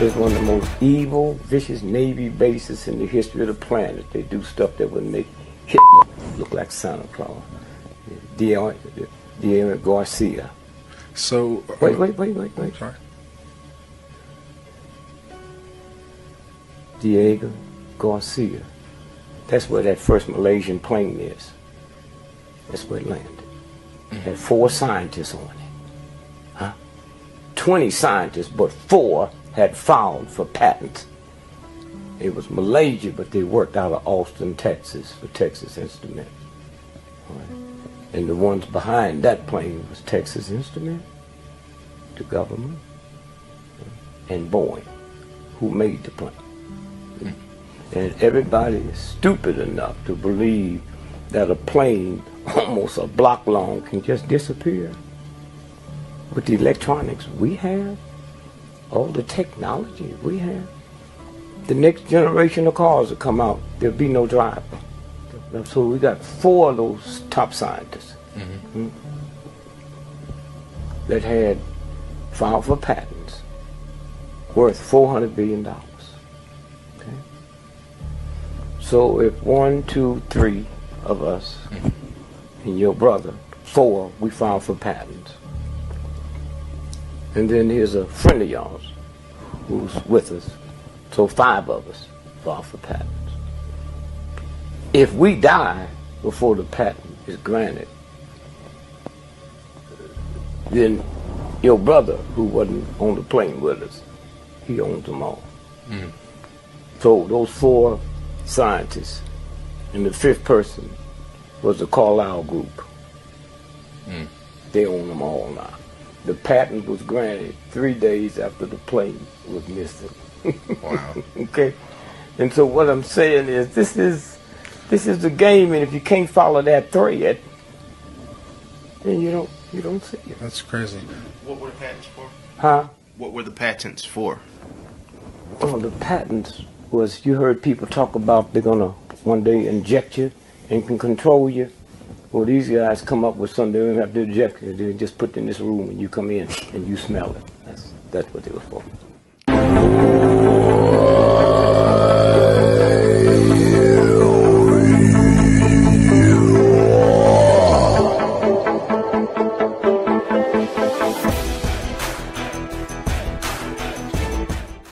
is one of the most evil, vicious Navy bases in the history of the planet. They do stuff that would make Hitler look like Santa Claus. Diego Garcia. So uh, Wait, wait, wait, wait, wait. Sorry. Diego Garcia. That's where that first Malaysian plane is. That's where it landed. It Had four scientists on it. Huh? 20 scientists, but four had filed for patents. It was Malaysia, but they worked out of Austin, Texas, for Texas Instruments. Right. And the ones behind that plane was Texas Instrument, the government, and Boeing, who made the plane. And everybody is stupid enough to believe that a plane almost a block long can just disappear. With the electronics we have, all the technology we have, the next generation of cars will come out, there'll be no driver. So we got four of those top scientists mm, that had filed for patents worth $400 billion. Okay? So if one, two, three of us and your brother, four, we filed for patents. And then here's a friend of yours who's with us. So five of us filed for patents. If we die before the patent is granted, then your brother, who wasn't on the plane with us, he owns them all. Mm-hmm. So those four scientists, and the fifth person was the Carlyle Group. Mm. They own them all now. The patent was granted three days after the plane was missing. Wow. okay, and so what I'm saying is this is this is the game, and if you can't follow that thread, then you don't you don't see it, That's crazy. What were the patents for? huh? What were the patents for? Well, the patents was you heard people talk about they're gonna one day inject you and can control you. Well, these guys come up with something they don't have to inject you. They just put in this room and you come in and you smell it. That's that's what they were for.